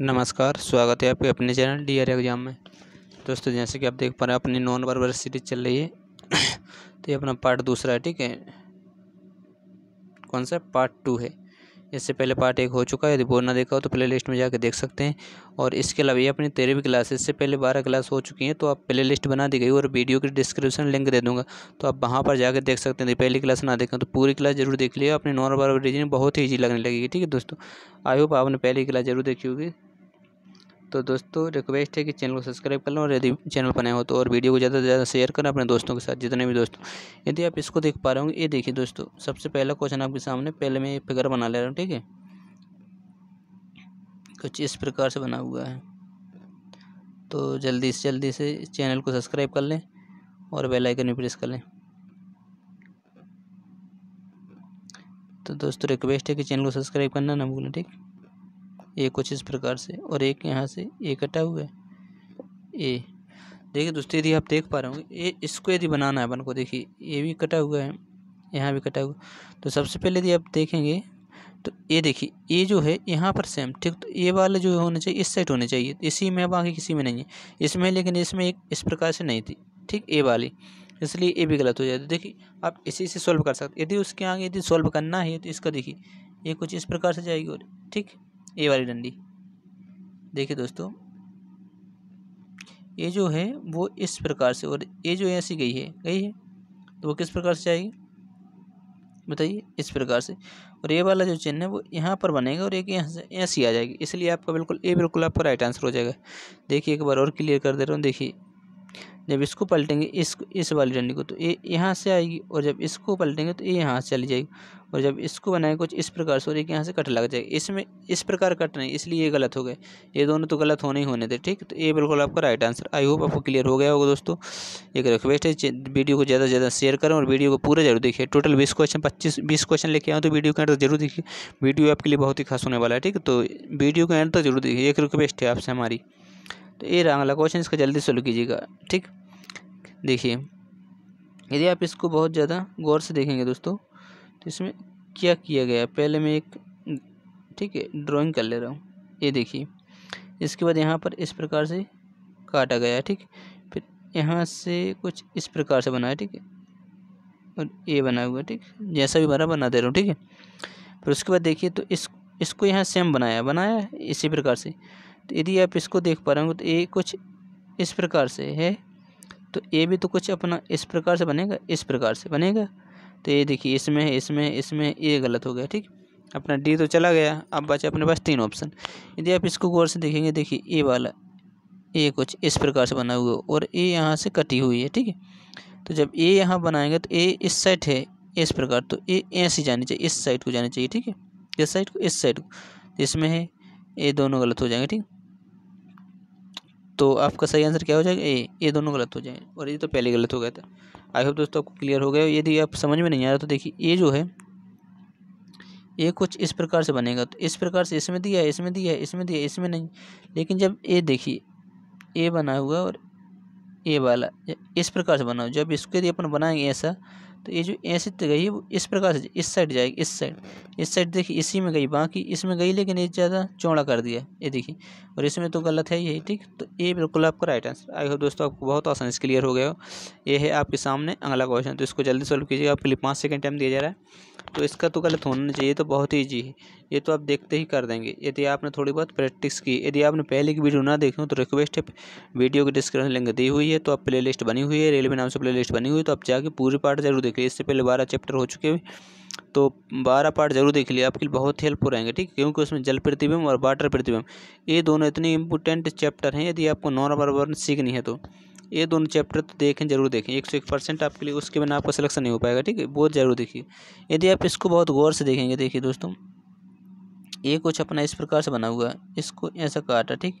नमस्कार, स्वागत है आपके अपने चैनल डी आर एग्ज़ाम में। दोस्तों, जैसे कि आप देख पा रहे हैं, अपनी नॉन बार सीरीज़ चल रही है। तो ये अपना पार्ट दूसरा है, ठीक है? कौन सा? पार्ट टू है। इससे पहले पार्ट एक हो चुका है। यदि वो ना देखा हो तो प्ले लिस्ट में जाकर देख सकते हैं। और इसके अलावा ये अपनी तेरहवीं क्लास इससे पहले बारह क्लास हो चुकी हैं तो आप प्ले लिस्ट बना दी गई और वीडियो की डिस्क्रिप्शन लिंक दे दूँगा। तो आप वहाँ पर जाकर देख सकते हैं। यदि पहली क्लास ना देखें तो पूरी क्लास ज़रूर देख लिया। अपनी नॉर्मल बार रीजनिंग बहुत ही ईजी लगने लगेगी। ठीक है दोस्तों आई होप आपने पहली क्लास ज़रूर देखी होगी। तो दोस्तों रिक्वेस्ट है कि चैनल को सब्सक्राइब कर लो और यदि चैनल बनाए हो तो और वीडियो को ज़्यादा से ज़्यादा शेयर करें अपने दोस्तों के साथ, जितने भी दोस्तों। यदि आप इसको देख पा रहे होंगे, ये देखिए दोस्तों, सबसे पहला क्वेश्चन आपके सामने, पहले मैं फिगर बना ले रहा हूँ, ठीक है? कुछ इस प्रकार से बना हुआ है। तो जल्दी से जल्दी से चैनल को सब्सक्राइब कर लें और बेल आइकन भी प्रेस कर लें। तो दोस्तों रिक्वेस्ट है कि चैनल को सब्सक्राइब करना ना भूलें, ठीक? ये कुछ इस प्रकार से और एक यहाँ से ए कटा हुआ है। ए, देखिए दोस्तों, यदि आप देख पा रहे होंगे, ये इसको यदि बनाना है, अपन को देखिए, ये भी कटा हुआ है, यहाँ भी कटा हुआ तो सबसे पहले यदि आप देखेंगे तो ये देखिए, ये जो है, यहाँ पर सेम ठीक तो ये वाला जो होना चाहिए, इस साइड होने चाहिए, इसी में बाकी किसी में नहीं है। इसमें, लेकिन इसमें एक इस प्रकार से नहीं थी, ठीक ए वाली। इसलिए ये भी गलत हो जाए तो देखिए, आप इसी से सॉल्व कर सकते यदि उसके आगे यदि सॉल्व करना है तो इसका देखिए, ये कुछ इस प्रकार से जाएगी और, ठीक ए वाली डंडी। देखिए दोस्तों, ये जो है, वो इस प्रकार से और ये जो ऐसी गई है गई है? तो वो किस प्रकार से जाएगी बताइए, इस प्रकार से। और ये वाला जो चिन्ह है, वो यहाँ पर बनेगा और एक यहाँ से ऐसी आ जाएगी। इसलिए आपका बिल्कुल ए बिल्कुल आपका राइट आंसर हो जाएगा। देखिए एक बार और क्लियर कर दे रहा हूँ। देखिए जब इसको पलटेंगे, इस इस वाली डंडी को तो ये यहाँ से आएगी और जब इसको पलटेंगे तो ये यहाँ से चली जाएगी। और जब इसको बनाएँगे, कुछ इस प्रकार से और एक यहाँ से कट लग जाएगी। इसमें इस प्रकार कट नहीं इसलिए ये गलत हो गए। ये दोनों तो गलत होने ही होने थे, ठीक? तो ये बिल्कुल आपका राइट आंसर आई होप आपको क्लियर हो गया होगा दोस्तों। एक रिक्वेस्ट है वीडियो को ज़्यादा से ज़्यादा शेयर करें और वीडियो को पूरा ज़रूर देखिए। टोटल बीस क्वेश्चन पच्चीस, बीस क्वेश्चन लेके आऊँ तो वीडियो के एंड ज़रूर देखिए। वीडियो आपके लिए बहुत ही खास होने वाला है, ठीक? तो वीडियो के एंड ज़रूर देखिए। एक रिक्वेस्ट है आपसे हमारी। तो ये रहा अगला क्वेश्चन इसका जल्दी सोल्व कीजिएगा, ठीक? देखिए, यदि आप इसको बहुत ज़्यादा गौर से देखेंगे दोस्तों तो इसमें क्या किया गया पहले मैं एक, ठीक है ड्राइंग कर ले रहा हूँ। ये देखिए, इसके बाद यहाँ पर इस प्रकार से काटा गया ठीक? फिर यहाँ से कुछ इस प्रकार से बनाया, ठीक है? और ये बना हुआ, ठीक? जैसा भी बना बना दे रहा हूँ, ठीक है? फिर उसके बाद देखिए तो इस, इसको यहाँ सेम बनाया बनाया इसी प्रकार से। यदि आप इसको देख पा रहे हो तो ए कुछ इस प्रकार से है। तो ए भी तो कुछ अपना इस प्रकार से बनेगा, इस प्रकार से बनेगा। तो ये देखिए, इसमें इसमें इसमें ये गलत हो गया, ठीक? अपना डी तो चला गया, अब बचे अपने पास तीन ऑप्शन यदि आप इसको गौर से देखेंगे, देखिए ए वाला ए कुछ इस प्रकार से बना हुआ और ए यहाँ से कटी हुई है, ठीक है? तो जब ए यहाँ बनाएँगे तो ए इस साइड है, इस प्रकार तो ए ऐसी जानी चाहिए, इस साइड को जानी चाहिए, ठीक है? इस साइड को, इस साइड को इसमें है, ये दोनों गलत हो जाएँगे, ठीक? तो आपका सही आंसर क्या हो जाएगा? ए, ये दोनों गलत हो जाएँगे। और ये तो पहले गलत हो गया था। आई होप दोस्तों आपको क्लियर हो गया। यदि आप समझ में नहीं आ रहा तो देखिए, ये जो है, ये कुछ इस प्रकार से बनेगा। तो इस प्रकार से इसमें दिया है, इसमें दिया है, इसमें दिया है, इसमें नहीं। लेकिन जब ये देखिए, ए बना हुआ और ए वाला, इस प्रकार से बना हुआ जब इसके यदि अपन बनाएँगे ऐसा तो ये जो ऐसे गई है, वो इस प्रकार से इस साइड जाएगी, इस साइड। इस साइड देखिए, इसी में गई, बाकी इसमें गई लेकिन ये ज़्यादा चौड़ा कर दिया ये देखिए। और इसमें तो गलत है यही, ठीक? तो ये बिल्कुल आपका राइट आंसर आई होप दोस्तों आपको बहुत आसानी से क्लियर हो गया हो। ये है आपके सामने अगला क्वेश्चन तो इसको जल्दी सॉल्व कीजिएगा आपके लिए पाँच सेकेंड टाइम दिया जा रहा है। तो इसका तो गलत होना चाहिए तो बहुत ही ईजी है। ये तो आप देखते ही कर देंगे। यदि आपने थोड़ी बहुत प्रैक्टिस की, यदि आपने पहले की वीडियो ना देखी हो तो रिक्वेस्ट है। वीडियो की डिस्क्रिप्शन लिंक दी हुई है तो आप प्ले बनी हुई है रेलवे नाम से प्ले बनी हुई है तो आप जाके पूरी पार्ट ज़रूर देखिए इससे पहले बारह चैप्टर हो चुके हैं। तो बारह पार्ट ज़रूर देख लिए, आपके लिए बहुत हेल्प हो रहेंगे, ठीक क्योंकि उसमें जल प्रतिबिंब और वाटर प्रतिबिंब, ये दोनों इतने इंपॉर्टेंट चैप्टर हैं, यदि आपको नॉर्मल वर्न सीखनी है तो। ये दोनों चैप्टर तो देखें, ज़रूर देखें। एक सौ एक परसेंट आपके लिए, उसके बिना आपका सिलेक्शन नहीं हो पाएगा, ठीक है? बहुत ज़रूर देखिए। यदि आप इसको बहुत गौर से देखेंगे, देखिए दोस्तों, ये कुछ अपना इस प्रकार से बना हुआ है। इसको ऐसा काटा, ठीक?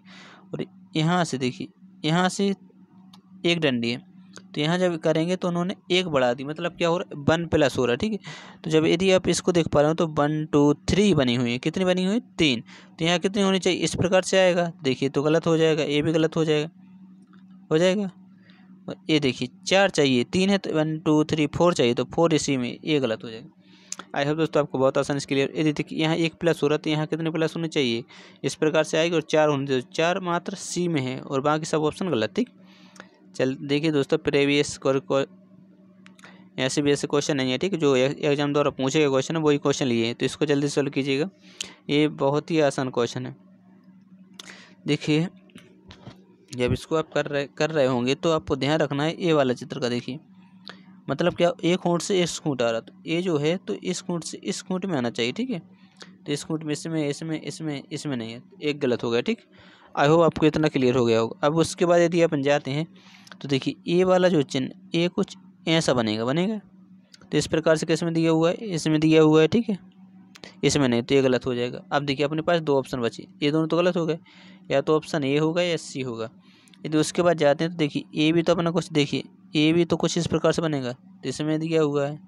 और यहाँ से देखिए, यहाँ से एक डंडी है। तो यहाँ जब करेंगे तो उन्होंने एक बढ़ा दी मतलब क्या हो रहा है? वन प्लस हो रहा है, ठीक है? तो जब यदि आप इसको देख पा रहे हो तो वन, टू, थ्री बनी हुई है। कितनी बनी हुई? तीन। तो यहाँ कितनी होनी चाहिए? इस प्रकार से आएगा। देखिए तो गलत हो जाएगा, ये भी गलत हो जाएगा। हो जाएगा? और ये देखिए, चार चाहिए, तीन है तो वन, टू, थ्री, फोर चाहिए तो फोर इसी में, ये गलत हो जाएगा। आई होप दोस्तों आपको बहुत आसान इसके लिए यदि देखिए, यहाँ एक प्लस हो रहा तो यहाँ कितने प्लस होने चाहिए? इस प्रकार से आएगी और चार होने चाहिए। चार मात्र सी में है और बाकी सब ऑप्शन गलत, ठीक? चल, देखिए दोस्तों प्रेवियस ऐसे भी ऐसे क्वेश्चन नहीं है, ठीक है? जो एग्ज़ाम द्वारा पूछे गए क्वेश्चन है, वही क्वेश्चन लिए तो इसको जल्दी सॉल्व कीजिएगा। ये बहुत ही आसान क्वेश्चन है। देखिए, जब इसको आप कर रहे कर रहे होंगे तो आपको ध्यान रखना है ए वाला चित्र का, देखिए। मतलब क्या, एक खूंट से इस खूंट आ रहा तो ये जो है तो इस खूंट से इस खूंट में आना चाहिए, ठीक है? तो इस खूंट में, इसमें इसमें इसमें इसमें नहीं है, एक गलत हो गया, ठीक? आई होप आपको इतना क्लियर हो गया होगा। अब उसके बाद यदि अपन जाते हैं तो देखिए, ए वाला जो चिन्ह, ए कुछ ऐसा बनेगा बनेगा? तो इस प्रकार से किसमें दिया हुआ है? इसमें दिया हुआ है, ठीक है? इसमें नहीं तो ये गलत हो जाएगा। अब देखिए, अपने पास दो ऑप्शन बचे। ये दोनों तो गलत हो गए। या तो ऑप्शन ए होगा या सी होगा। यदि उसके बाद जाते हैं तो देखिए, ए भी तो अपना कुछ, देखिए, ए भी तो कुछ इस प्रकार से बनेगा। तो इसमें दिया हुआ है।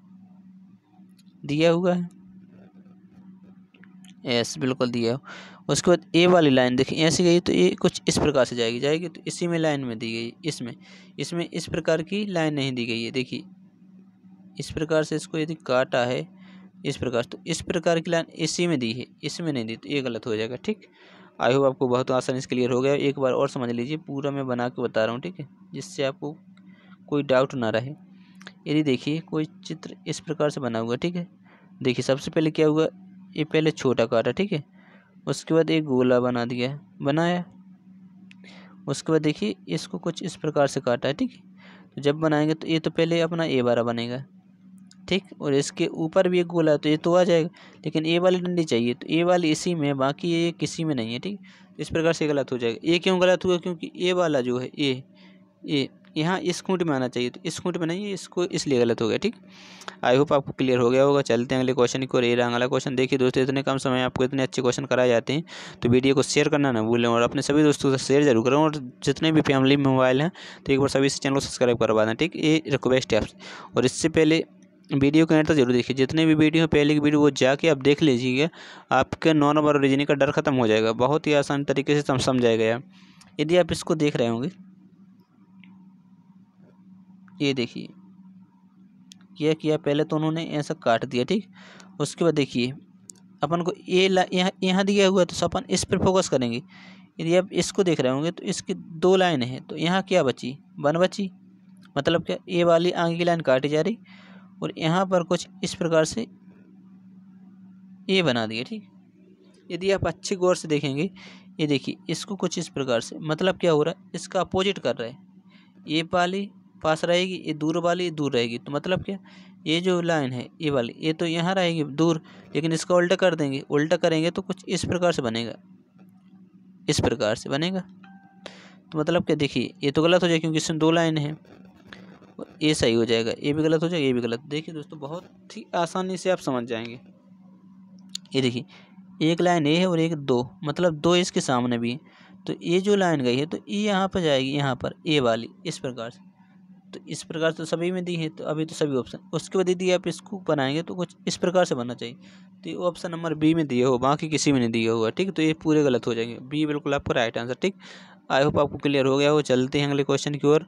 दिया हुआ है? एस बिल्कुल दिया। हो उसके बाद ए वाली लाइन देखिए ऐसी गई तो ये कुछ इस प्रकार से जाएगी जाएगी तो इसी में लाइन में दी गई, इसमें इसमें इस प्रकार की लाइन नहीं दी गई है, देखिए। इस प्रकार से इसको यदि काटा है, इस प्रकार तो इस प्रकार की लाइन इसी में दी है, इसमें नहीं दी तो ये गलत हो जाएगा, ठीक? आई होप आपको बहुत आसानी से क्लियर हो गया, एक बार और समझ लीजिए, पूरा मैं बना के बता रहा हूँ, ठीक है? जिससे आपको कोई डाउट ना रहे। यदि देखिए, कोई चित्र इस प्रकार से बना हुआ, ठीक है? देखिए, सबसे पहले क्या हुआ? ये पहले छोटा काटा, ठीक है? उसके बाद एक गोला बना दिया, बनाया। उसके बाद देखिए, इसको कुछ इस प्रकार से काटा है, ठीक? है तो जब बनाएँगे तो ये तो पहले अपना ए बारह बनेगा, ठीक? और इसके ऊपर भी एक गोला है तो ये तो आ जाएगा, लेकिन ए वाली डंडी चाहिए तो ए वाली इसी में, बाकी ये किसी में नहीं है, ठीक? इस प्रकार से गलत हो जाएगा। ये क्यों गलत हुआ? क्योंकि ए वाला जो है, ए ए यहाँ इस खूंट में आना चाहिए तो इस खूंट में नहीं, इसको इसलिए गलत हो गया, ठीक? आई होप आपको क्लियर हो गया होगा, चलते हैं अगले क्वेश्चन की और ये रहा अगला क्वेश्चन देखिए दोस्तों, इतने कम समय आपको इतने अच्छे क्वेश्चन कराए जाते हैं तो वीडियो को शेयर करना ना भूलें और अपने सभी दोस्तों से शेयर ज़रूर करें और जितने भी फैमिली मोबाइल हैं तो एक बार सभी से चैनल को सब्सक्राइब करवा दें, ठीक? ये रिक्वेस्ट है आपसे। और इससे पहले वीडियो के एंड तक ज़रूर देखिए, जितने भी वीडियो हैं, पहले की वीडियो वो जाके आप देख लीजिएगा, आपके नौ नंबर रीजनिंग का डर खत्म हो जाएगा, बहुत ही आसान तरीके से समझाया गया यदि आप इसको देख रहे होंगे ये देखिए। यह किया पहले तो उन्होंने, ऐसा काट दिया, ठीक? उसके बाद देखिए, अपन को ये यहाँ यहाँ दिया हुआ है तो अपन इस पर फोकस करेंगे। यदि आप इसको देख रहे होंगे तो इसकी दो लाइन है तो यहाँ क्या बची? वन बची। मतलब क्या ए वाली आगे की लाइन काटी जा रही, और यहाँ पर कुछ इस प्रकार से ए बना दिया, ठीक? यदि आप अच्छे गौर से देखेंगे, ये देखिए, इसको कुछ इस प्रकार से मतलब क्या हो रहा है, इसका अपोजिट कर रहा है। ये वाली पास रहेगी, ये दूर वाली दूर रहेगी। तो मतलब क्या? ये जो लाइन है, ये वाली, ये तो यहाँ रहेगी, दूर। लेकिन इसका उल्टा कर देंगे। उल्टा करेंगे तो कुछ इस प्रकार से बनेगा। इस प्रकार से बनेगा। तो मतलब क्या? देखिए, ये तो गलत हो जाएगा क्योंकि इसमें दो लाइन है। ये सही हो जाएगा। ये भी गलत हो जाएगा, ये भी गलत। देखिए दोस्तों, बहुत ही आसानी से आप समझ जाएँगे। ये देखिए, एक लाइन ये है और एक दो। मतलब दो इसके सामने भी है। तो ये जो लाइन गई है तो ये यहाँ पर जाएगी, यहाँ पर। ए वाली, इस प्रकार से। तो इस प्रकार से सभी में दी है तो अभी तो सभी ऑप्शन उसके बाद यदि आप इसको बनाएँगे तो कुछ इस प्रकार से बनना चाहिए। तो ये ऑप्शन नंबर बी में दिया हो बाकी किसी में नहीं दिया हुआ, ठीक? तो ये पूरे गलत हो जाएँगे। बी बिल्कुल आपका राइट आंसर ठीक? आई होप आपको क्लियर हो गया हो। चलते हैं अगले क्वेश्चन की ओर।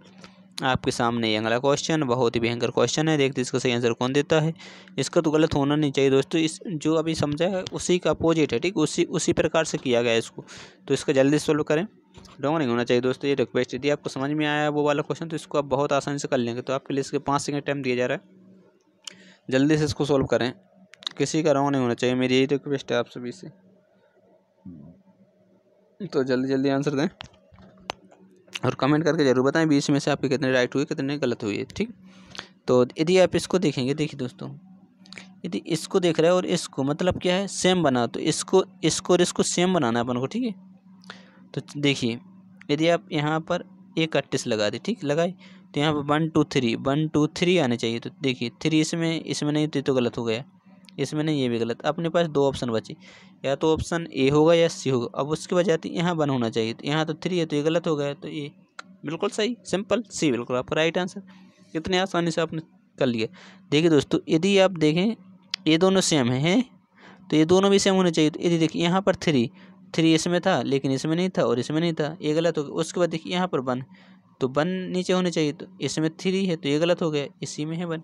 आपके सामने ये अगला क्वेश्चन बहुत ही भयंकर क्वेश्चन है। देखते इसका सही आंसर कौन देता है। इसका तो गलत होना नहीं चाहिए दोस्तों। इस जो अभी समझा है, उसी का अपोजिट है, ठीक? उसी उसी प्रकार से किया गया है इसको। तो इसका जल्दी सॉल्व करें। डोंग नहीं होना चाहिए दोस्तों, ये रिक्वेस्ट यदि आपको समझ में आया वो वाला क्वेश्चन तो इसको आप बहुत आसानी से कर लेंगे। तो आपके लिए इसके पाँच सेकेंड टाइम दिया जा रहा है। जल्दी से इसको सोल्व करें। किसी का रॉन्ग नहीं होना चाहिए, मेरी यही रिक्वेस्ट है आप सभी से। तो जल्दी जल्दी आंसर दें। और कमेंट करके ज़रूर बताएँ, बीच में से आपके कितने राइट हुए, कितने गलत हुए, ठीक? तो यदि आप इसको देखेंगे, देखिए दोस्तों, यदि इसको देख रहे हैं और इसको मतलब क्या है सेम बना तो इसको इसको और इसको सेम बनाना है अपन को, ठीक है? तो देखिए यदि आप यहाँ पर एक अट्ठीस लगा दी ठीक लगाए तो यहाँ पर one two three one two three आने चाहिए। तो देखिए थ्री इसमें इसमें नहीं तो, तो गलत हो गया इसमें नहीं ये भी गलत। अपने पास दो ऑप्शन बचे या तो ऑप्शन ए होगा या सी होगा। अब उसके बाद जाती यहाँ वन होना चाहिए तो यहाँ तो थ्री है तो ये गलत हो गया तो ये बिल्कुल सही सिंपल सी बिल्कुल आपका राइट आंसर। इतने आसानी से आपने कर लिया। देखिए दोस्तों यदि आप देखें ये दोनों सेम हैं तो ये दोनों भी सेम होने चाहिए। तो यदि देखिए यहाँ पर थ्री थ्री इसमें था, लेकिन इसमें नहीं था और इसमें नहीं था। ये गलत हो गया। उसके बाद देखिए यहाँ पर वन तो वन नीचे होने चाहिए। तो इसमें थ्री है तो ये गलत हो गया। इसी में है वन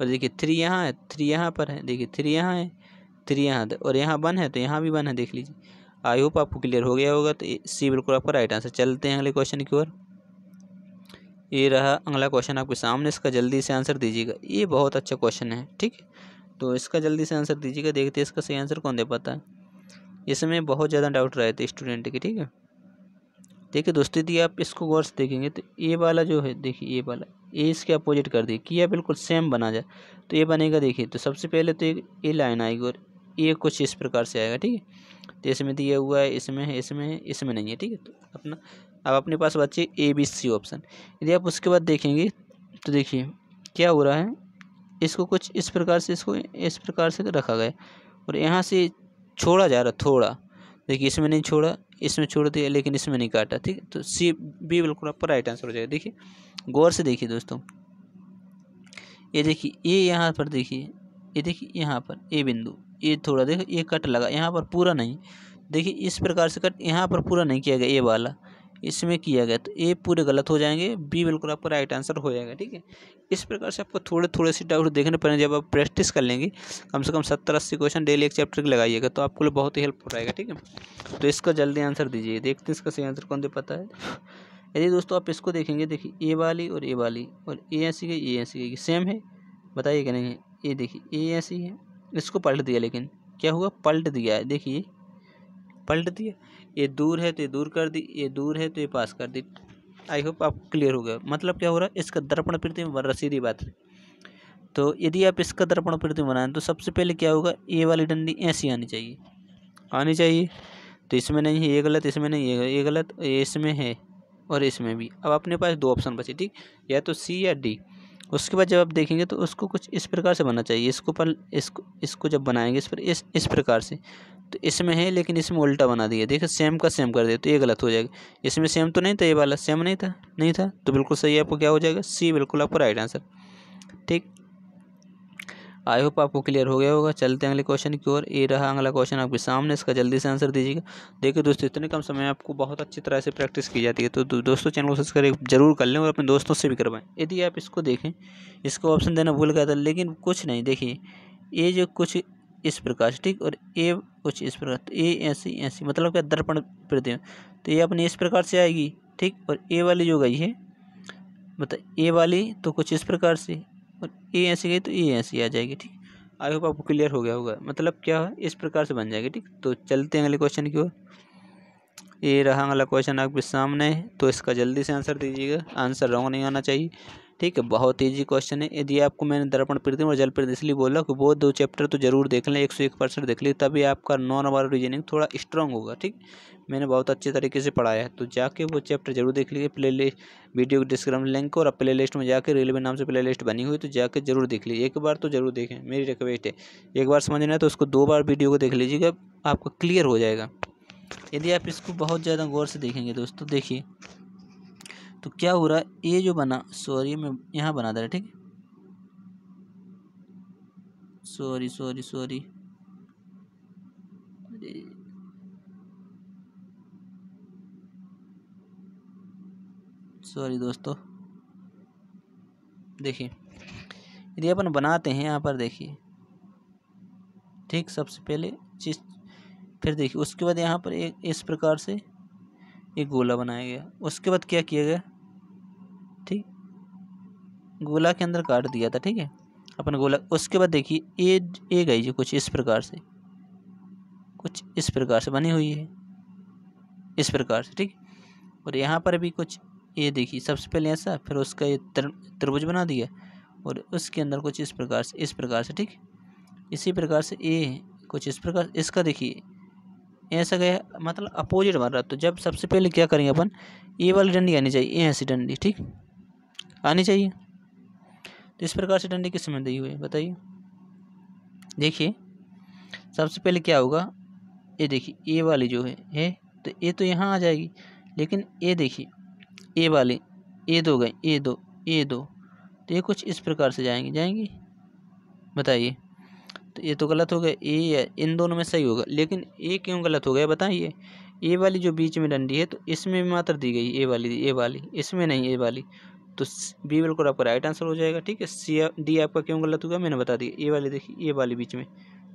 और देखिए थ्री यहाँ है, थ्री यहाँ पर है। देखिए थ्री यहाँ है, थ्री यहाँ और यहाँ वन है तो यहाँ भी वन है, देख लीजिए। आई होप आपको क्लियर हो गया होगा। तो सी बिल्कुल आपका राइट आंसर चलते हैं अगले क्वेश्चन की ओर। ये रहा अगला क्वेश्चन आपके सामने। इसका जल्दी से आंसर दीजिएगा। ये बहुत अच्छा क्वेश्चन है, ठीक तो इसका जल्दी से आंसर दीजिएगा। देखते हैं इसका सही आंसर कौन दे पाता है। इसमें बहुत ज़्यादा डाउट रहे थे स्टूडेंट के, ठीक है? देखिए दोस्तों यदि आप इसको गौर से देखेंगे तो ए वाला जो है, देखिए ए वाला ए इसके अपोजिट कर दिए किया बिल्कुल सेम बना जाए तो ये बनेगा देखिए तो सबसे पहले तो एक ए लाइन आएगी और ये कुछ इस प्रकार से आएगा, ठीक है? तो इसमें दिया हुआ है, इसमें है इसमें है, इसमें नहीं है, ठीक है? तो अपना, अब अपने पास बच्चे ए बी सी ऑप्शन यदि आप उसके बाद देखेंगे तो देखिए क्या हो रहा है, इसको कुछ इस प्रकार से, इसको इस प्रकार से रखा गया और यहाँ से छोड़ा जा रहा, थोड़ा। देखिए, इसमें नहीं छोड़ा, इसमें छोड़ दिया, लेकिन इसमें नहीं काटा, ठीक तो सी, बी बिल्कुल आपका राइट आंसर हो जाएगा। देखिए, गौर से देखिए दोस्तों। ये देखिए, ये यहाँ पर देखिए, ये देखिए, यहाँ पर ए बिंदु, ये थोड़ा, देखो, ये कट लगा, यहाँ पर पूरा नहीं। देखिए, इस प्रकार से कट, यहाँ पर पूरा नहीं किया गया ए वाला। इसमें किया गया तो ए पूरे गलत हो जाएँगे, बी बिल्कुल आपका राइट आंसर हो जाएगा, ठीक है? इस प्रकार से आपको थोड़े थोड़े से डाउट देखने पड़ेंगे, जब आप प्रैक्टिस कर लेंगे, कम से कम सत्तर अस्सी क्वेश्चन डेली एक चैप्टर के लगाइएगा तो आपको बहुत ही हेल्प हो जाएगा ठीक है? तो इसका जल्दी आंसर दीजिए, देखते हैं इसका सही आंसर कौन दे पता है। यदि दोस्तों आप इसको देखेंगे, देखिए, ए वाली और ए वाली, और ए ऐसी गई ए ऐसी गई सेम है? बताइए क्या नहीं, ये देखिए, ए ऐसी है, इसको पलट दिया, लेकिन क्या हुआ? पलट दिया है देखिए, पलट दिया। ये दूर है तो ये दूर कर दी, ये दूर है तो ये पास कर दी। आई होप आप क्लियर हो गया मतलब क्या हो रहा है? इसका दर्पण प्रति में सीधी बात है। तो यदि आप इसका दर्पण प्रति बनाएँ तो सबसे पहले क्या होगा? ए वाली डंडी ऐसी आनी चाहिए। आनी चाहिए। तो इसमें नहीं है, ये गलत, इसमें नहीं है, ये गलत इसमें है और इसमें भी। अब अपने पास दो ऑप्शन बचे, ठीक? या तो सी या डी उसके बाद जब आप देखेंगे तो उसको कुछ इस प्रकार से बनना चाहिए। इसको पर इसको इसको जब बनाएँगे, इस पर, इस इस प्रकार से। तो इसमें है, लेकिन इसमें उल्टा बना दिया। देखिए सेम का सेम कर दिया तो ये गलत हो जाएगा। इसमें सेम तो नहीं था, ये वाला सेम नहीं था नहीं था तो बिल्कुल सही आपको क्या हो जाएगा? सी बिल्कुल आपको राइट आंसर ठीक? आई होप आपको क्लियर हो गया होगा। चलते हैं अगले क्वेश्चन की ओर। ये रहा अगला क्वेश्चन आपके सामने, इसका जल्दी से आंसर दीजिएगा। देखिए दोस्तों, इतने कम समय आपको बहुत अच्छी तरह से प्रैक्टिस की जाती है तो दोस्तों चैनल को सब्सक्राइब ज़रूर कर लें और अपने दोस्तों से भी करवाएँ। यदि आप इसको देखें, इसको ऑप्शन देना भूल गया था लेकिन कुछ नहीं, देखिए, ये जो कुछ इस प्रकार से, ठीक? और ए कुछ इस प्रकार तो ए, ऐसी ऐसी मतलब क्या, दर्पण प्रति तो ये अपनी इस प्रकार से आएगी, ठीक? और ए वाली जो गई है मतलब ए वाली तो कुछ इस प्रकार से, और ए ऐसी गई तो ए ऐसी आ जाएगी, ठीक? आई होप आपको क्लियर हो गया होगा। मतलब क्या है इस प्रकार से बन जाएगी, ठीक? तो चलते हैं अगले क्वेश्चन की ओर। ये रहा अगला क्वेश्चन आपके सामने तो इसका जल्दी से आंसर दीजिएगा। आंसर रॉन्ग नहीं आना चाहिए। ठीक है, बहुत ईजी क्वेश्चन है। यदि आपको मैंने दर्पण प्रीति और जल प्रीति इसलिए बोला कि वो दो चैप्टर तो ज़रूर देख लें, एक सौ एक परसेंट देख लीजिए तभी आपका नॉन नंबर रीजनिंग थोड़ा स्ट्रांग होगा, ठीक? मैंने बहुत अच्छे तरीके से पढ़ाया है तो जाके वो चैप्टर ज़रूर देख लीजिए प्ले वीडियो डिस्क्रिप्शन लिंक और प्ले लिस्ट में जाकर रेलवे नाम से प्ले लिस्ट बनी हुई तो जाकर ज़रूर देख लीजिए। एक बार तो ज़रूर देखें, मेरी रिक्वेस्ट है। एक बार समझना है तो उसको दो बार वीडियो को देख लीजिएगा, आपका क्लियर हो जाएगा। यदि आप इसको बहुत ज़्यादा गौर से देखेंगे दोस्तों, देखिए। तो क्या हो रहा है? ये जो बना सॉरी मैं यहाँ बना दे रहा, ठीक? सॉरी सॉरी सॉरी सॉरी दोस्तों। देखिए, यदि अपन बनाते हैं यहाँ पर देखिए। ठीक, सबसे पहले चीज़ फिर देखिए, उसके बाद यहाँ पर एक इस प्रकार से एक गोला बनाया गया। उसके बाद क्या किया गया? गोला के अंदर काट दिया था, ठीक है? अपन गोला, उसके बाद देखिए ए ए गई जो कुछ इस प्रकार से। कुछ इस प्रकार से बनी हुई है। इस प्रकार से, ठीक? और यहाँ पर भी कुछ, ये देखिए, सबसे पहले ऐसा, फिर उसका ये त्रिभुज बना दिया और उसके अंदर कुछ इस प्रकार से, इस प्रकार से, ठीक? इसी प्रकार से ए कुछ इस प्रकार, इसका देखिए, ऐसा गया मतलब अपोजिट बन रहा। तो जब सबसे पहले क्या करेंगे अपन? ए वाली डंडी आनी चाहिए ए ऐसी डंडी, ठीक? आनी चाहिए। तो इस प्रकार से डंडी किसमें दी हुई है बताइए। देखिए, सबसे पहले क्या होगा, ये देखिए, ए वाली जो है है तो ए तो यहाँ आ जाएगी, लेकिन ए देखिए, ए वाली, ए दो गए, ए दो ए दो तो ये कुछ इस प्रकार से जाएँगी जाएँगी, बताइए। तो ये तो गलत हो गया, ए या, इन दोनों में सही होगा, लेकिन ए क्यों गलत हो गया, बताइए। ए वाली जो बीच में डंडी है तो इसमें मात्र दी गई, ए वाली ए वाली, इसमें नहीं, ए वाली। तो बी बिल्कुल आपका राइट आंसर हो जाएगा, ठीक है? सी डी आपका क्यों गलत होगा मैंने बता दिया। ए वाली देखिए ए वाली बीच में।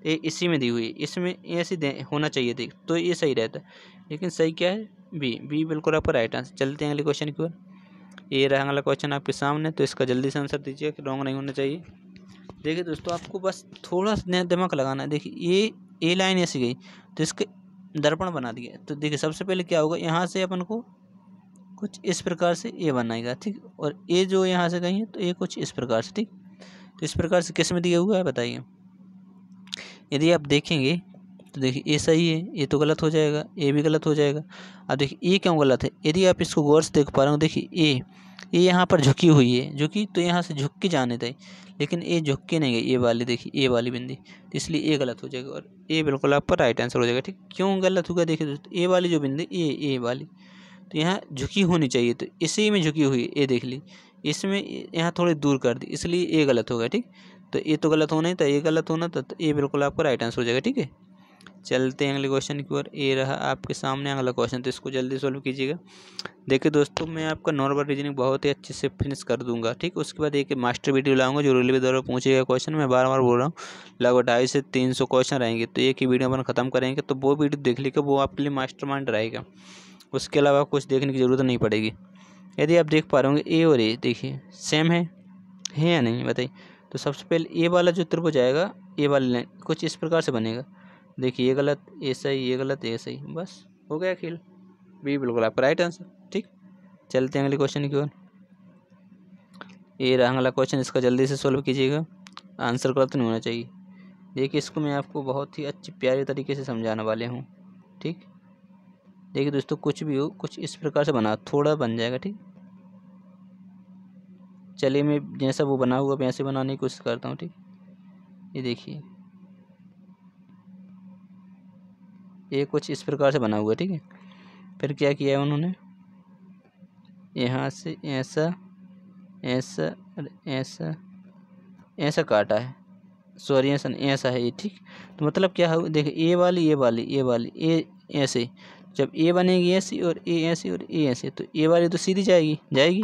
ए इसी में दी हुई है। इसमें ऐसे होना चाहिए देख तो ये सही रहता है। लेकिन सही क्या है? बी बी बिल्कुल आपका राइट आंसर चलते हैं अगले क्वेश्चन की ओर। ये रहा अगला क्वेश्चन आपके सामने तो इसका जल्दी से आंसर दीजिए, कि रॉन्ग नहीं होना चाहिए। देखिए दोस्तों, आपको बस थोड़ा सा दिमाग लगाना है। देखिए, ये ए लाइन ऐसी गई तो इसके दर्पण बना दिया। तो देखिए, सबसे पहले क्या होगा? यहाँ से अपन को कुछ इस प्रकार से ए बनाएगा, ठीक? और ए जो यहाँ से गई है तो ये कुछ इस प्रकार से, ठीक? तो इस प्रकार से किसमें दिया हुआ है, बताइए? यदि आप देखेंगे तो देखिए ए सही है ए तो गलत हो जाएगा ए भी गलत हो जाएगा। अब देखिए ए क्यों गलत है? यदि आप इसको गौर से देख पा रहे हो, देखिए ए ये यहाँ पर झुकी हुई है झुकी तो यहाँ से झुक के जाने थे लेकिन ए झुक के नहीं गई ए वाली, देखिए ए वाली बिंदी तो इसलिए ए गलत हो जाएगा, और ए बिल्कुल आपका राइट आंसर हो जाएगा, ठीक? क्यों गलत होगा, देखिए, दोस्तों ए वाली जो बिंदी ए ए वाली। तो यहाँ झुकी होनी चाहिए। तो इसी में झुकी हुई, ये देख ली। इसमें यहाँ थोड़ी दूर कर दी। इसलिए ये गलत होगा ठीक? तो ये तो गलत होना ही था, ये गलत होना था तो ये बिल्कुल आपका राइट आंसर हो जाएगा, ठीक है? चलते हैं अगले क्वेश्चन की ओर। ये रहा आपके सामने अगला क्वेश्चन तो इसको जल्दी सॉल्व कीजिएगा। देखिए दोस्तों, मैं आपका नॉर्मल रीजनिंग बहुत ही अच्छे से फिनिश कर दूँगा, ठीक? उसके बाद एक मास्टर वीडियो लाऊँगा, जो रेलवे द्वारा पूछेगा क्वेश्चन मैं बार बार बोल रहा हूँ, लगभग ढाई से तीन सौ क्वेश्चन रहेंगे। तो एक ही वीडियो अपन खत्म करेंगे तो वो वीडियो देख लीजिए, वो आपके लिए मास्टर माइंड रहेगा। उसके अलावा कुछ देखने की ज़रूरत नहीं पड़ेगी। यदि आप देख पा रहे होंगे, ए और ए, देखिए सेम है। है या नहीं, बताइए। तो सबसे पहले ए वाला जो त्रिभुज आएगा, ए वाली लाइन कुछ इस प्रकार से बनेगा। देखिए, ये गलत ये सही, ये गलत ये सही, बस, हो गया खेल। बी, बिल्कुल आपका राइट आंसर ठीक। चलते हैं अगले क्वेश्चन की ओर। ये रहा अगला क्वेश्चन इसका जल्दी से सॉल्व कीजिएगा। आंसर गलत नहीं होना चाहिए। देखिए, इसको मैं आपको बहुत ही अच्छी, प्यारे तरीके से समझाने वाले हूँ, ठीक। देखिए दोस्तों, कुछ भी हो, कुछ इस प्रकार से बना, थोड़ा बन जाएगा, ठीक? चलिए मैं जैसा वो बना हुआ, वैसे बनाने की कोशिश करता हूँ, ठीक? ये देखिए। ये कुछ इस प्रकार से बना हुआ, ठीक है? फिर क्या किया है उन्होंने? यहाँ से ऐसा ऐसा ऐसा ऐसा काटा है। सॉरी, ऐसा ऐसा है ये, ठीक? तो मतलब क्या है देखिए ए वाली, ये वाली ये वाली, ये ऐसे जब ए बनेगी ऐसी और ए ऐसी और ए ऐसी तो ए वाली तो सीधी जाएगी जाएगी।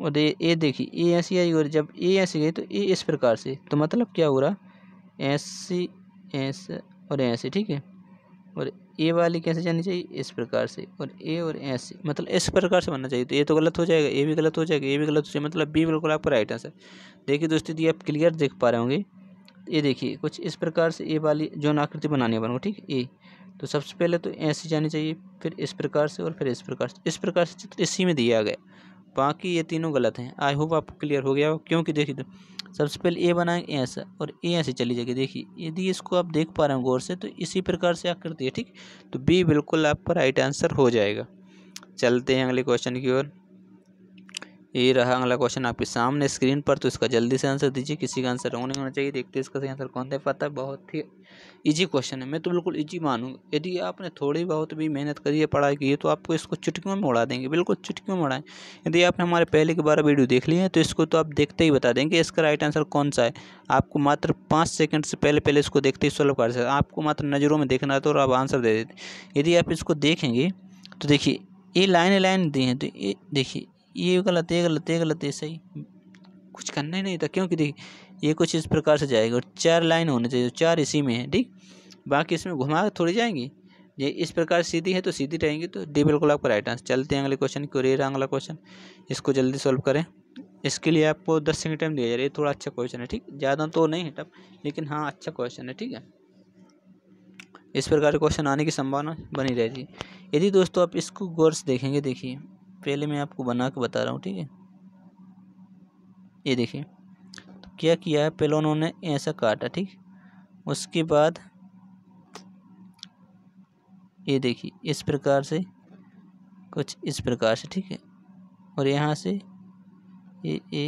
और ए ए देखिए ए ऐसी आई और जब ए ऐसी गई तो ए इस प्रकार से तो मतलब क्या हो रहा? ऐसी, ऐसे और ऐसे, ठीक है? और ए वाली कैसे जानी चाहिए? इस प्रकार से, और ए और ऐसे मतलब इस प्रकार से बनना चाहिए। तो ए तो गलत हो जाएगा ए भी गलत हो जाएगा ए भी गलत हो जाएगा मतलब बी बिल्कुल आपका राइट आंसर देखिए दोस्तों, यदि आप क्लियर देख पा रहे होंगे, ये देखिए, कुछ इस प्रकार से ए वाली जो आकृति बनानी है को ठीक? ए तो सबसे पहले तो ऐसी जानी चाहिए, फिर इस प्रकार से और फिर इस प्रकार से। इस प्रकार से चित्र इसी में दिया गया। बाकी ये तीनों गलत हैं। आई होप आपको क्लियर हो गया हो, क्योंकि देखिए तो सबसे पहले ए बनाएँगे ऐसा, और ए ऐसे चली जाएगी। देखिए, यदि इसको आप देख पा रहे हो गौर से तो इसी प्रकार से आकृति है, ठीक? तो बी बिल्कुल आपका राइट आंसर हो जाएगा। चलते हैं अगले क्वेश्चन की ओर। ये रहा अगला क्वेश्चन आपके सामने स्क्रीन पर तो इसका जल्दी से आंसर दीजिए। किसी का आंसर रॉन्ग नहीं होना चाहिए, देखते इसका सही आंसर कौन दे पाता है। बहुत ही इजी क्वेश्चन है। मैं तो बिल्कुल इजी मानूँगा। यदि आपने थोड़ी बहुत भी मेहनत करी है, पढ़ाई की है तो आपको इसको चुटकियों में उड़ा देंगे। बिल्कुल चुटकियों में उड़ाएँ। यदि आपने हमारे पहले के बारह वीडियो देख लिए हैं तो इसको तो आप देखते ही बता देंगे, इसका राइट आंसर कौन सा है। आपको मात्र पाँच सेकंड से पहले पहले इसको देखते ही सोल्व कर सकते आपको मात्र नज़रों में देखना है तो आप आंसर दे देते यदि आप इसको देखेंगे तो देखिए, ये लाइन लाइन दी हैं तो ये देखिए ये गलत ये गलत ये गलत ये सही। कुछ करना ही नहीं था, क्योंकि देखिए ये कुछ इस प्रकार से जाएगा और चार लाइन होने चाहिए, चार इसी में है, ठीक? बाकी इसमें घुमा थोड़ी जाएँगी? ये इस प्रकार सीधी है तो सीधी रहेंगी तो डी बिल्कुल आपका राइट आंसर चलते हैं अगले क्वेश्चन की और अगला क्वेश्चन इसको जल्दी सॉल्व करें। इसके लिए आपको दस सेकंड टाइम दिया जा रहा है, ये थोड़ा अच्छा क्वेश्चन है, ठीक? ज़्यादा तो नहीं है टफ लेकिन हाँ अच्छा क्वेश्चन है, ठीक है? इस प्रकार क्वेश्चन आने की संभावना बनी रहती है यदि दोस्तों आप इसको गौर से देखेंगे, देखिए। पहले मैं आपको बना के बता रहा हूँ, ठीक है? ये देखिए तो क्या किया है? पहले उन्होंने ऐसा काटा, ठीक? उसके बाद ये देखिए, इस प्रकार से, कुछ इस प्रकार से, ठीक है? और यहाँ से ये ये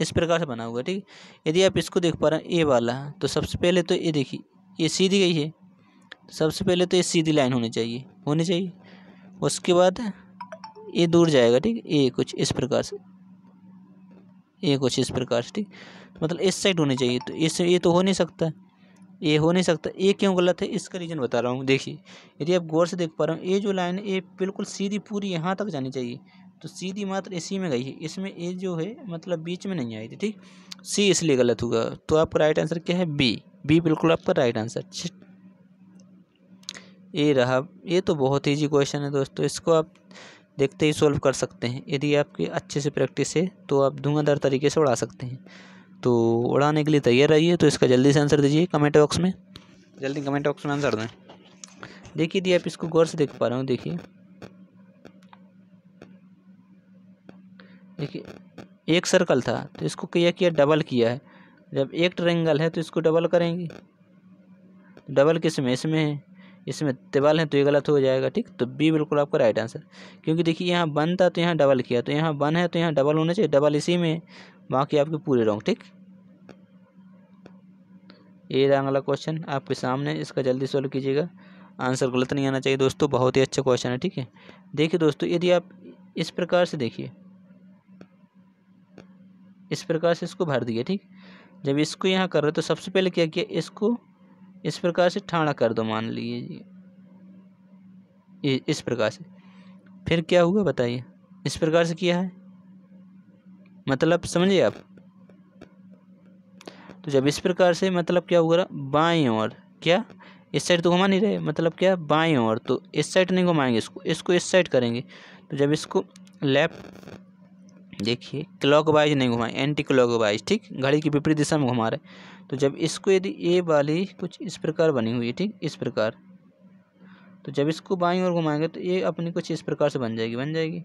इस प्रकार से बना हुआ है, ठीक? यदि आप इसको देख पा रहे हैं, ए वाला तो सबसे पहले तो ये देखिए, ये सीधी गई है सबसे पहले तो ये सीधी लाइन होनी चाहिए होनी चाहिए। उसके बाद ये दूर जाएगा, ठीक? ये कुछ इस प्रकार से। ये कुछ इस प्रकार से, ठीक? मतलब इस साइड होनी चाहिए तो इस ये तो हो नहीं सकता। ये हो नहीं सकता। ये क्यों गलत है? इसका रीज़न बता रहा हूँ। देखिए, यदि आप गौर से देख पा रहे हो, ये जो लाइन है, ये बिल्कुल सीधी पूरी यहाँ तक जानी चाहिए। तो सीधी मात्र इसी में गई है। इसमें ए जो है मतलब बीच में नहीं आई थी, ठीक? सी इसलिए गलत होगा तो आपका राइट आंसर क्या है? बी बी बिल्कुल आपका राइट आंसर ये रहा। ये तो बहुत ईजी क्वेश्चन है दोस्तों। इसको आप देखते ही सोल्व कर सकते हैं। यदि आपकी अच्छे से प्रैक्टिस है तो आप धुआंधार तरीके से उड़ा सकते हैं। तो उड़ाने के लिए तैयार रहिए तो इसका जल्दी से आंसर दीजिए कमेंट बॉक्स में। जल्दी कमेंट बॉक्स में आंसर दें। देखिए यदि आप इसको गौर से देख पा रहे हो देखिए। देखिए एक सर्कल था तो इसको किया किया डबल किया है। जब एक ट्रेंगल है तो इसको डबल करेंगे। डबल किसमें? इसमें है। इसमें तिबल है तो ये गलत हो जाएगा, ठीक? तो बी बिल्कुल आपका राइट आंसर क्योंकि देखिए यहाँ वन था तो यहाँ डबल किया तो यहाँ वन है तो यहाँ डबल होना चाहिए डबल इसी में, बाकी आपके पूरे रॉन्ग ठीक? ये रहा अगला क्वेश्चन आपके सामने, इसका जल्दी सॉल्व कीजिएगा. आंसर गलत नहीं आना चाहिए दोस्तों, बहुत ही अच्छा क्वेश्चन है, ठीक है? देखिए दोस्तों, यदि आप इस प्रकार से देखिए, इस प्रकार से इसको भर दिए ठीक? जब इसको यहाँ कर रहे तो सबसे पहले क्या किया, इसको इस प्रकार से ठाणा कर दो, मान लीजिए इस प्रकार से। फिर क्या हुआ बताइए? इस प्रकार से किया है? मतलब समझिए आप? तो जब इस प्रकार से मतलब क्या हुआ बाएँ ओर। क्या? इस साइड तो घुमा नहीं रहे। मतलब क्या? बाएँ ओर। तो इस साइड नहीं घुमाएँगे इसको। इसको इस साइड करेंगे। तो जब इसको लेफ़्ट देखिए क्लॉक वाइज नहीं घुमाए एंटी क्लॉक वाइज ठीक? घड़ी की विपरीत दिशा में घुमा रहे तो जब इसको यदि ए वाली कुछ इस प्रकार बनी हुई है, ठीक? इस प्रकार। तो जब इसको बाई ओर घुमाएँगे तो ये अपनी कुछ इस प्रकार से बन जाएगी बन जाएगी।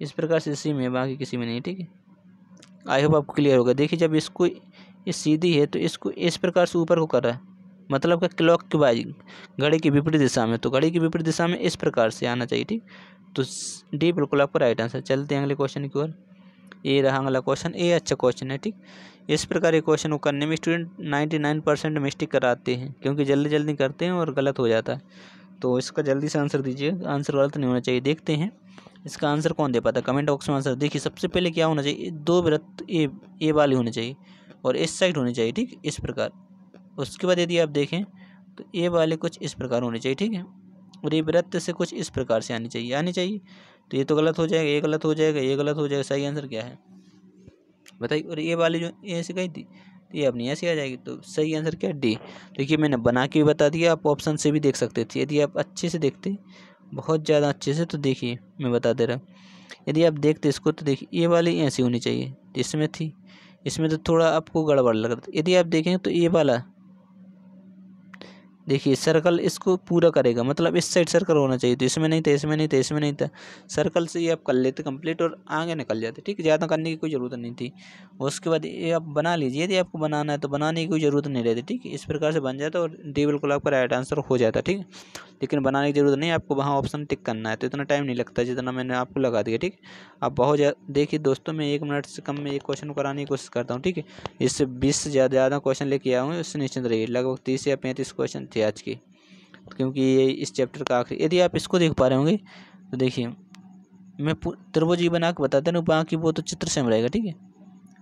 इस प्रकार से इसी में, बाकी किसी में नहीं, ठीक है? आई होप आपको क्लियर होगा देखिए, जब इसको, ये सीधी है तो इसको इस प्रकार से ऊपर को कर रहा है। मतलब का क्लॉक के वाइज घड़ी की विपरीत दिशा में। तो घड़ी की विपरीत दिशा में इस प्रकार से आना चाहिए, ठीक? तो डी बिल्कुल आपका राइट आंसर चलते हैं अगले क्वेश्चन की ओर। ये रहा अगला क्वेश्चन ये अच्छा क्वेश्चन है, ठीक? इस प्रकार ये क्वेश्चन को करने में student ninety nine percent mistake कराते हैं, क्योंकि जल्दी जल्दी करते हैं और गलत हो जाता है। तो इसका जल्दी से आंसर दीजिए आंसर गलत नहीं होना चाहिए, देखते हैं। इसका आंसर कौन दे पाता? है कमेंट बॉक्स में आंसर देखिए, सबसे पहले क्या होना चाहिए? दो वृत्त ए ए वाली होनी चाहिए और इस साइड होनी चाहिए, ठीक? इस प्रकार। उसके बाद यदि आप देखें तो ए वाले कुछ इस प्रकार होने चाहिए, ठीक है? और ये वृत्त से कुछ इस प्रकार से आनी चाहिए आनी चाहिए। तो ये तो गलत हो जाएगा, ये गलत हो जाएगा, ये गलत हो जाएगा, सही आंसर क्या है? बताइए, और ये वाली जो ऐसे कही थी तो ये अपनी ऐसी आ जाएगी तो सही आंसर क्या? डी। देखिए, मैंने बना के भी बता दिया, आप ऑप्शन से भी देख सकते थे। यदि आप अच्छे से देखते, बहुत ज़्यादा अच्छे से तो देखिए, मैं बता दे रहा यदि आप देखते इसको तो देखिए, ये वाली ऐसी होनी चाहिए इसमें थी, इसमें तो थोड़ा आपको गड़बड़ लग था। यदि आप देखें तो ये वाला देखिए सर्कल इसको पूरा करेगा मतलब इस साइड सर्कल होना चाहिए तो इसमें नहीं था, इसमें नहीं था, इसमें नहीं था। सर्कल से ये आप कर लेते कंप्लीट और आगे निकल जाते, ठीक है? ज़्यादा करने की कोई ज़रूरत नहीं थी। उसके बाद ये आप बना लीजिए, यदि आपको बनाना है तो बनाने की कोई ज़रूरत नहीं रहती, ठीक है? इस प्रकार से बन जाता और डी बिल्कुल आपका राइट आंसर हो जाता, ठीक है? लेकिन बनाने की ज़रूरत नहीं, आपको वहाँ ऑप्शन टिक करना है तो इतना टाइम नहीं लगता जितना मैंने आपको लगा दिया, ठीक आप बहुत देखिए दोस्तों, मैं एक मिनट से कम में एक क्वेश्चन कराने की कोशिश करता हूँ, ठीक है? इससे बीस से ज़्यादा ज़्यादा क्वेश्चन लेके आया हूँ, इससे निश्चिंत रहिए। लगभग तीस या पैंतीस क्वेश्चन थे आज की। क्योंकि ये इस चैप्टर का आखिरी यदि आप इसको देख पा रहे होंगे तो देखिए, मैं त्रिभुज बना के बताता हूँ, बाकी वो तो चित्र सेम रहेगा, ठीक है?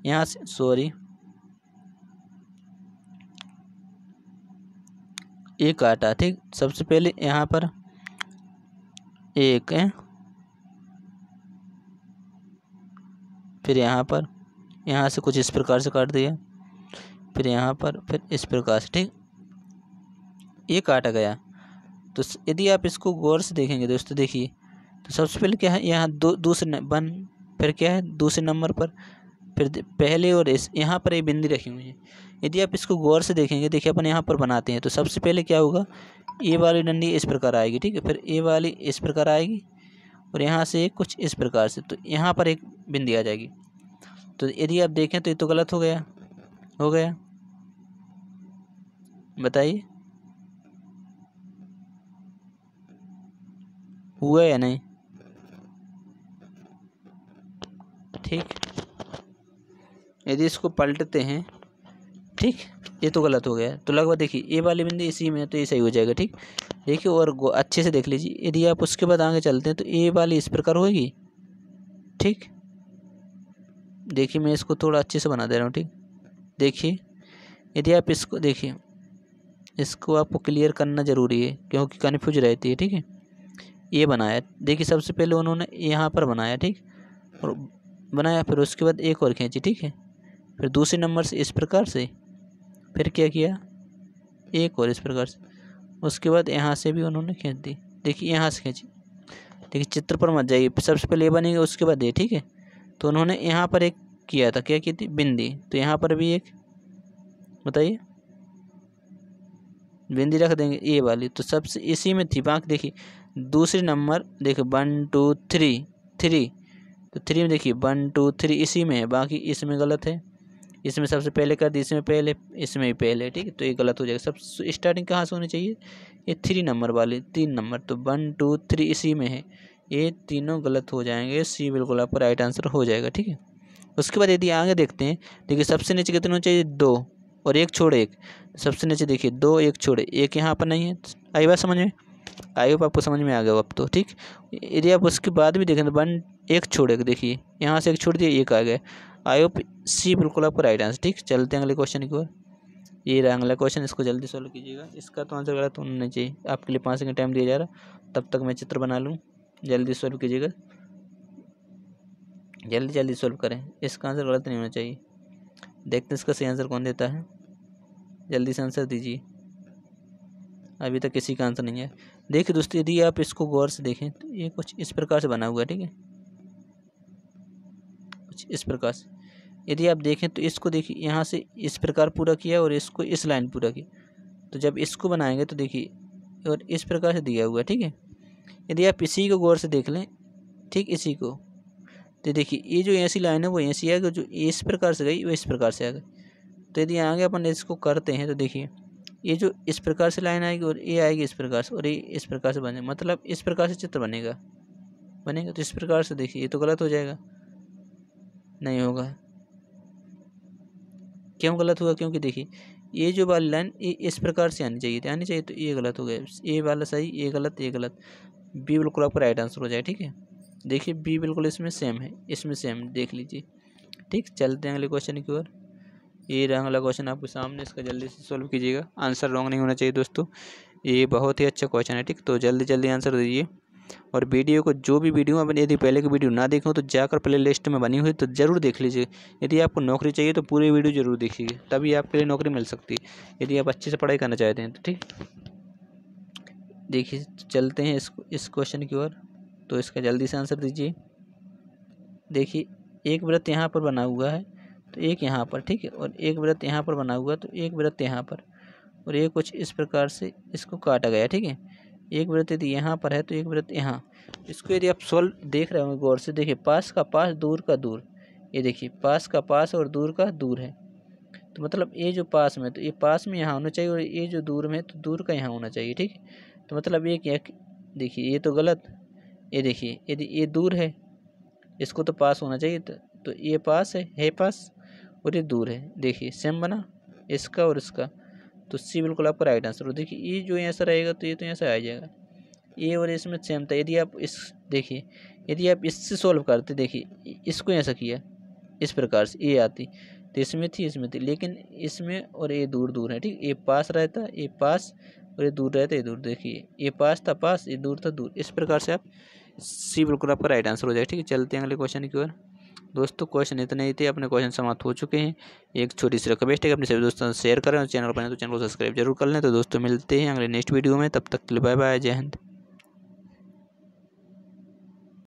यहाँ से सॉरी एक काटा ठीक? सबसे पहले यहाँ पर एक है। फिर यहाँ पर यहाँ से कुछ इस प्रकार से काट दिया। फिर यहाँ पर फिर इस प्रकार से, ठीक? ये काटा गया। तो यदि आप इसको गौर से देखेंगे दोस्तों, देखिए तो सबसे पहले क्या है, यहाँ दो, दूसरे वन फिर क्या है, दूसरे नंबर पर, फिर पहले और इस, यहाँ पर ये बिंदी रखी हुई है। यदि आप इसको गौर से देखेंगे, देखिए, अपन यहाँ पर बनाते हैं तो सबसे पहले क्या होगा ए वाली डंडी इस प्रकार आएगी, ठीक है, फिर ए वाली इस प्रकार आएगी, और यहाँ से कुछ इस प्रकार से तो यहाँ पर एक बिंदी आ जाएगी। तो यदि आप देखें तो ये तो गलत हो गया हो गया। बताइए। हुआ या नहीं? ठीक। यदि इसको पलटते हैं, ठीक, ये तो गलत हो गया। तो लगभग देखिए ए वाली बिंदी इसी में तो ये सही हो जाएगा, ठीक? देखिए, और अच्छे से देख लीजिए। यदि आप उसके बाद आगे चलते हैं तो ए वाली इस प्रकार होगी, ठीक? देखिए, मैं इसको थोड़ा अच्छे से बना दे रहा हूँ, ठीक? देखिए, यदि आप इसको, देखिए, इसको आपको क्लियर करना ज़रूरी है, क्योंकि कन्फ्यूज़ रहती है, ठीक है? ये बनाया। देखिए, सबसे पहले उन्होंने यहाँ पर बनाया, ठीक? और बनाया, फिर उसके बाद एक और खींची, ठीक है? फिर दूसरे नंबर से इस प्रकार से, फिर क्या किया? एक और इस प्रकार से। उसके बाद यहाँ से भी उन्होंने खींच दी। देखिए, यहाँ से खींची। देखिए, चित्र पर मत जाइए। सबसे पहले ये बनेगा, उसके बाद ये, ठीक है? तो उन्होंने यहाँ पर एक किया था। क्या की थी? बिंदी। तो यहाँ पर भी एक, बताइए। बिंदी रख देंगे ए वाली। तो सबसे इसी में थी, बाकी देखिए दूसरे नंबर, देखिए, वन, टू, थ्री थ्री। तो थ्री में देखिए, वन, टू, थ्री, इसी में है। बाकी इसमें गलत है। इसमें सबसे पहले कर दी, इसमें पहले, इसमें भी पहले, ठीक है? तो ये गलत हो जाएगा। सब स्टार्टिंग कहाँ से होनी चाहिए? ये थ्री नंबर वाली, तीन नंबर। तो वन, टू, थ्री इसी में है। ये तीनों गलत हो जाएँगे। सी बिल्कुल आपका राइट आंसर हो जाएगा, ठीक है? उसके बाद यदि आगे देखते हैं, देखिए, सबसे नीचे कितने चाहिए? दो। और एक छोड़ एक। सबसे नीचे देखिए, दो, एक छोड़े। एक यहाँ पर नहीं है। आई बात समझ में? आई होप आपको समझ में आ गया अब तो ठीक? यदि आप उसके बाद भी देखें तो वन, एक छोड़े देखिए। यहाँ से एक छोड़ दिए एक आ गया। आई होप सी बिल्कुल आपको राइट आंसर ठीक? चलते हैं अगले क्वेश्चन की ओर। ये रहा अगला क्वेश्चन इसको जल्दी सॉल्व कीजिएगा। इसका तो आंसर गलत होना चाहिए। आपके लिए पाँच सेकंड टाइम दिया जा रहा तब तक मैं चित्र बना लूँ। जल्दी सॉल्व कीजिएगा। जल्दी जल्दी सॉल्व करें। इसका आंसर गलत नहीं होना चाहिए। देखते हैं इसका सही आंसर कौन देता है। जल्दी से आंसर दीजिए। अभी तक किसी का आंसर नहीं है। देखिए दोस्तों, यदि आप इसको गौर से देखें तो ये कुछ इस प्रकार से बना हुआ है, ठीक है? कुछ इस प्रकार से। यदि आप देखें तो इसको देखिए, यहाँ से इस प्रकार पूरा किया और इसको इस लाइन पूरा किया। तो जब इसको बनाएँगे तो देखिए, और इस प्रकार से दिया हुआ है, ठीक है? यदि आप इसी को गौर से देख लें, ठीक इसी को तो देखिए, ये जो ऐसी लाइन है, वो ऐसी आ गई जो इस प्रकार से गई, वो इस प्रकार से आ गई। तो यदि आगे अपन इसको करते हैं तो देखिए, ये जो इस प्रकार से लाइन आएगी और ये आएगी इस प्रकार से, और ये इस प्रकार से बने मतलब इस प्रकार से चित्र बनेगा। बनेगा तो इस प्रकार से देखिए, ये तो गलत हो जाएगा। नहीं होगा। क्यों गलत हुआ क्योंकि देखिए, ये जो वाली लाइन, ये इस प्रकार से आनी चाहिए आनी चाहिए तो ये गलत हो गया। ये वाला सही, ये गलत ये गलत। बी बिल्कुल आपका राइट आंसर हो जाए, ठीक है? देखिए बी बिल्कुल इसमें सेम है। इसमें सेम देख लीजिए। ठीक, चलते हैं अगले क्वेश्चन की ओर। ये रहा अगला क्वेश्चन आपके सामने, इसका जल्दी से सॉल्व कीजिएगा। आंसर रॉन्ग नहीं होना चाहिए दोस्तों। ये बहुत ही अच्छा क्वेश्चन है, ठीक? तो जल्दी जल्दी आंसर दीजिए। और वीडियो को, जो भी वीडियो अपन यदि पहले की वीडियो ना देखो तो जाकर प्ले लिस्ट में बनी हुई तो ज़रूर देख लीजिए। यदि आपको नौकरी चाहिए तो पूरी वीडियो ज़रूर देखिए। तभी आपके लिए नौकरी मिल सकती है। यदि आप अच्छे से पढ़ाई करना चाहते हैं तो ठीक? देखिए, चलते हैं इस इस क्वेश्चन की ओर। तो इसका जल्दी से आंसर दीजिए। देखिए, एक व्रत यहाँ पर बना हुआ है तो एक यहाँ पर, ठीक है? और एक व्रत यहाँ पर बना हुआ तो एक व्रत यहाँ पर। और ये कुछ इस प्रकार से इसको काटा गया, ठीक है? एक व्रत यदि यहाँ पर है तो एक व्रत यहाँ। इसको यदि आप सोल्व देख रहे होंगे गौर से, देखिए, पास का पास, दूर का दूर। ये देखिए, पास का पास और दूर का दूर है। तो मतलब ये जो पास में तो ये पास में यहाँ होना चाहिए और ये जो दूर में तो दूर का यहाँ होना चाहिए, ठीक है? तो मतलब एक एक देखिए, ये तो गलत। ये देखिए यदि ये दूर है। इसको तो पास होना चाहिए तो, तो ये पास है है पास और ये दूर है। देखिए सेम बना इसका और इसका। तो सी बिल्कुल आपका राइट आंसर हो। देखिए ये जो यहाँ ऐसा रहेगा तो ये तो ऐसा आ जाएगा। ये और इसमें सेम था। यदि आप इस देखिए यदि आप इससे सॉल्व करते देखिए इसको ऐसा किया इस प्रकार से ये आती। तो इसमें थी इसमें थी लेकिन इसमें और ये दूर दूर है ठीक? ये पास रहता ये पास और ये दूर रहता ये दूर। देखिए ये पास था पास ये दूर था दूर। इस प्रकार से आप सी बिल्कुल आपका राइट आंसर हो जाएगा। ठीक है, चलते हैं अगले क्वेश्चन की ओर। दोस्तों क्वेश्चन इतने ही थे, अपने क्वेश्चन समाप्त हो चुके हैं। एक छोटी सी रिक्वेस्ट है अपने सभी दोस्तों से शेयर करें और चैनल पर तो चैनल को सब्सक्राइब ज़रूर कर लें। तो दोस्तों, मिलते हैं अगले नेक्स्ट वीडियो में। तब तक के लिए बाय बाय जय हिंद।